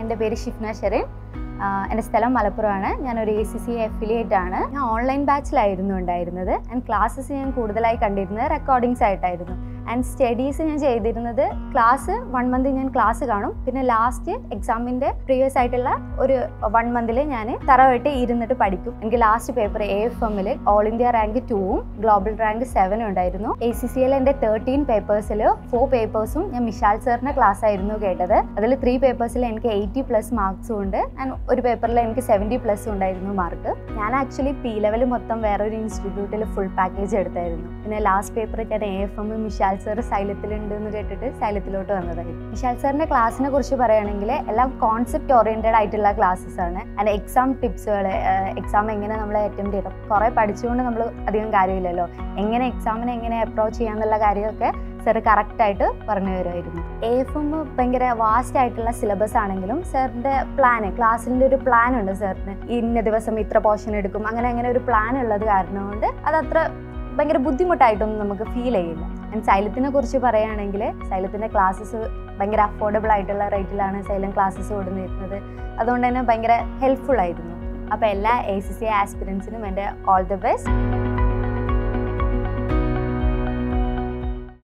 എന്റെ പേര് ഷിഫ്ന ഷെറിൻ. എന്റെ സ്ഥലം മലപ്പുറമാണ്. ഞാനൊരു എ സി സി അഫിലിയേറ്റ് ആണ്. ഞാൻ ഓൺലൈൻ ബാച്ചിലായിരുന്നു ഉണ്ടായിരുന്നത്. ആൻഡ് ക്ലാസ്സസ് ഞാൻ കൂടുതലായി കണ്ടിരുന്നത് റെക്കോർഡിങ്സ് ആയിട്ടായിരുന്നു. ആൻഡ് സ്റ്റഡീസ് ഞാൻ ചെയ്തിരുന്നത് ക്ലാസ് വൺ മന്ത് ഞാൻ ക്ലാസ് കാണും. പിന്നെ ലാസ്റ്റ് എക്സാമിന്റെ പ്രീവിയസ് ആയിട്ടുള്ള ഒരു വൺ മന്തിൽ ഞാൻ തറവായിട്ട് ഇരുന്നിട്ട് പഠിക്കും. എനിക്ക് ലാസ്റ്റ് പേപ്പർ എ എഫ് എമ്മിൽ ഓൾ ഇന്ത്യ റാങ്ക് ടൂവും ഗ്ലോബൽ റാങ്ക് സെവനും ഉണ്ടായിരുന്നു. എ സി സി എൽ എന്റെ തേർട്ടീൻ പേപ്പേഴ്സിൽ ഫോർ പേപ്പേഴ്സും ഞാൻ മിഷാൽ സാറിന്റെ ക്ലാസ് ആയിരുന്നു കേട്ടത്. അതിൽ ത്രീ പേപ്പേഴ്സിൽ എനിക്ക് എയ്റ്റി പ്ലസ് മാർക്സും ഉണ്ട്. ആൻഡ് ഒരു പേപ്പറിൽ എനിക്ക് സെവന്റി പ്ലസ് ഉണ്ടായിരുന്നു മാർക്ക് ഞാൻ ആക്ച്വലി പി ലെവൽ മൊത്തം വേറൊരു ഇൻസ്റ്റിറ്റ്യൂട്ടിൽ ഫുൾ പാക്കേജ് എടുത്തായിരുന്നു. പിന്നെ ലാസ്റ്റ് പേപ്പർ ഞാൻ A F M Mishal sir സൈലത്തിലുണ്ട് എന്ന് കേട്ടിട്ട് സൈലത്തിലോട്ട് വന്നത്. വിശാൽ സാറിന്റെ ക്ലാസ്സിനെ കുറിച്ച് പറയുകയാണെങ്കിൽ എല്ലാം കോൺസെപ്റ്റ് ഓറിയന്റഡ് ആയിട്ടുള്ള ക്ലാസ്സസ് ആണ്. ആൻഡ് എക്സാം ടിപ്സുകൾ എക്സാം എങ്ങനെ നമ്മൾ അറ്റംപ്റ്റ് ചെയ്യണം. കുറെ പഠിച്ചുകൊണ്ട് നമ്മൾ അധികം കാര്യമില്ലല്ലോ. എങ്ങനെ എക്സാമിനെ എങ്ങനെ അപ്രോച്ച് ചെയ്യാന്നുള്ള കാര്യമൊക്കെ സാർ കറക്റ്റായിട്ട് പറഞ്ഞു തരുമായിരുന്നു. എ എഫ് എം ഭയങ്കര വാസ്റ്റ് ആയിട്ടുള്ള സിലബസ് ആണെങ്കിലും സാറിന്റെ പ്ലാൻ ക്ലാസ്സിന്റെ ഒരു പ്ലാൻ ഉണ്ട് സാറിന് ഇന്ന ദിവസം ഇത്ര പോർഷൻ എടുക്കും. അങ്ങനെ അങ്ങനെ ഒരു പ്ലാൻ ഉള്ളത് കാരണം കൊണ്ട് അതത്ര ഭയങ്കര ബുദ്ധിമുട്ടായിട്ടൊന്നും നമുക്ക് ഫീൽ ചെയ്യില്ല. ആൻഡ് സൈലത്തിനെ കുറിച്ച് പറയുകയാണെങ്കിൽ സൈലത്തിന്റെ ക്ലാസ്സസ് ഭയങ്കര അഫോർഡബിൾ ആയിട്ടുള്ള റേറ്റിലാണ് സൈലം ക്ലാസ്സസ് കൊടുന്നിരുന്നത് അതുകൊണ്ട് തന്നെ ഭയങ്കര ഹെൽപ്ഫുൾ ആയിരുന്നു. അപ്പോൾ എല്ലാ എ സി സി ആസ്പിരൻസിനും എന്റെ ഓൾ ദി ബെസ്റ്റ്